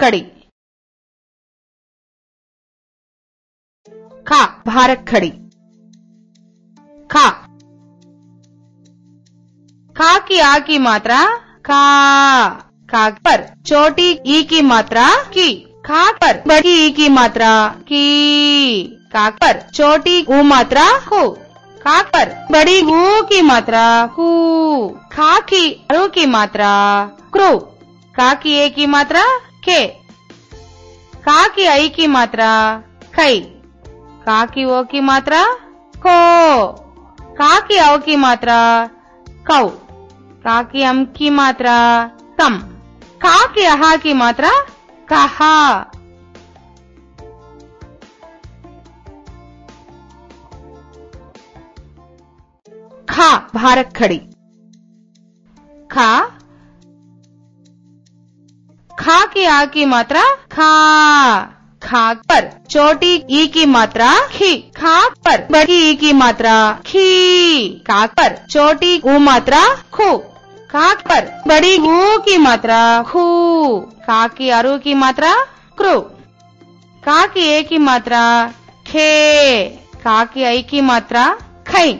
खड़ी खा, भारत खड़ी। खा। खा की आ की मात्रा, खा। खा पर छोटी ई की मात्रा, की। खा पर बड़ी ई की मात्रा, की। काक पर छोटी ऊ मात्रा हु काक पर बड़ी हु की मात्रा हु खा की अरु की मात्रा, क्रू। का की ए की मात्रा के। का की आई की मात्रा कई का की ओ की मात्रा, को। का की औ की मात्रा, कौ। का की अम की मात्रा कम का की अहा की मात्रा, कहा। खा, भारत खड़ी। खा खा की आ की मात्रा खा खा पर। चोटी ई की मात्रा खी, खा पर। बड़ी ई की मात्रा खी काक पर। चोटी ऊ मात्रा खू काक पर। बड़ी ऊ की मात्रा खू का की अरु की मात्रा क्रू। का की ए की मात्रा खे का की आई की मात्रा खई।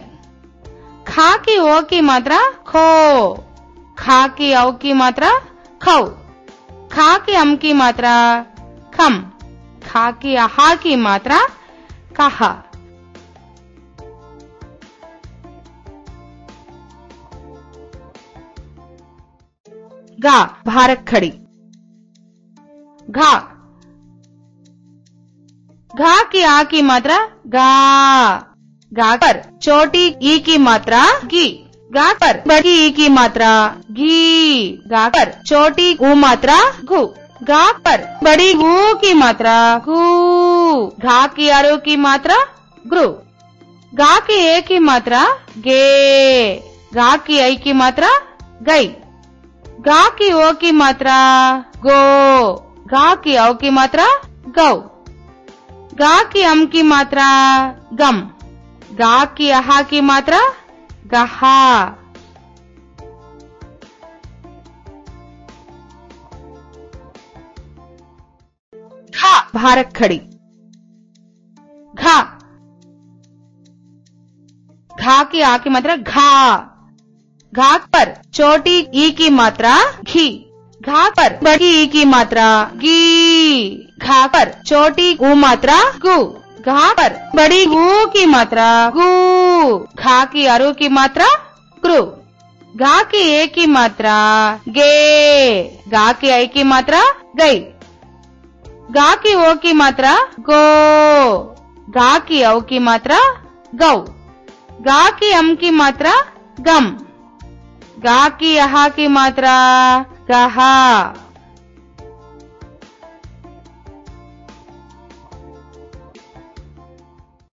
खा की ओ की मात्रा खो, खा की औ की मात्रा खौ खा की अम की मात्रा, खम, खा की अहा की मात्रा, कहा। गा, भारत खड़ी। घा घा की आ की मात्रा, गा। गा पर चोटी ई की मात्रा, गी। गा पर बड़ी की मात्रा घी गा पर छोटी ऊ मात्रा घू गा पर बड़ी गू की मात्रा गू घा की आरो की मात्रा ग्रु गा की ए की मात्रा गे गा की आई की मात्रा गई गा की ओ की मात्रा गो गा की औ की मात्रा गौ गा की अम की मात्रा गम गा की अहा की मात्रा गहा घा भारत खड़ी घा घा की आ की मात्रा घा घा पर छोटी ई की मात्रा घी घा पर बड़ी ई की मात्रा गी घा पर छोटी ऊ मात्रा गु घा पर बड़ी गु की मात्रा, गु। घा की अरु की मात्रा, क्रू। घा की ए की मात्रा, गे। गा की आई की मात्रा, गई। गा की ओ की मात्रा, गो। घा की औ की मात्रा, गौ। गा की अम की मात्रा, गम। गा की अहा की मात्रा, गहा।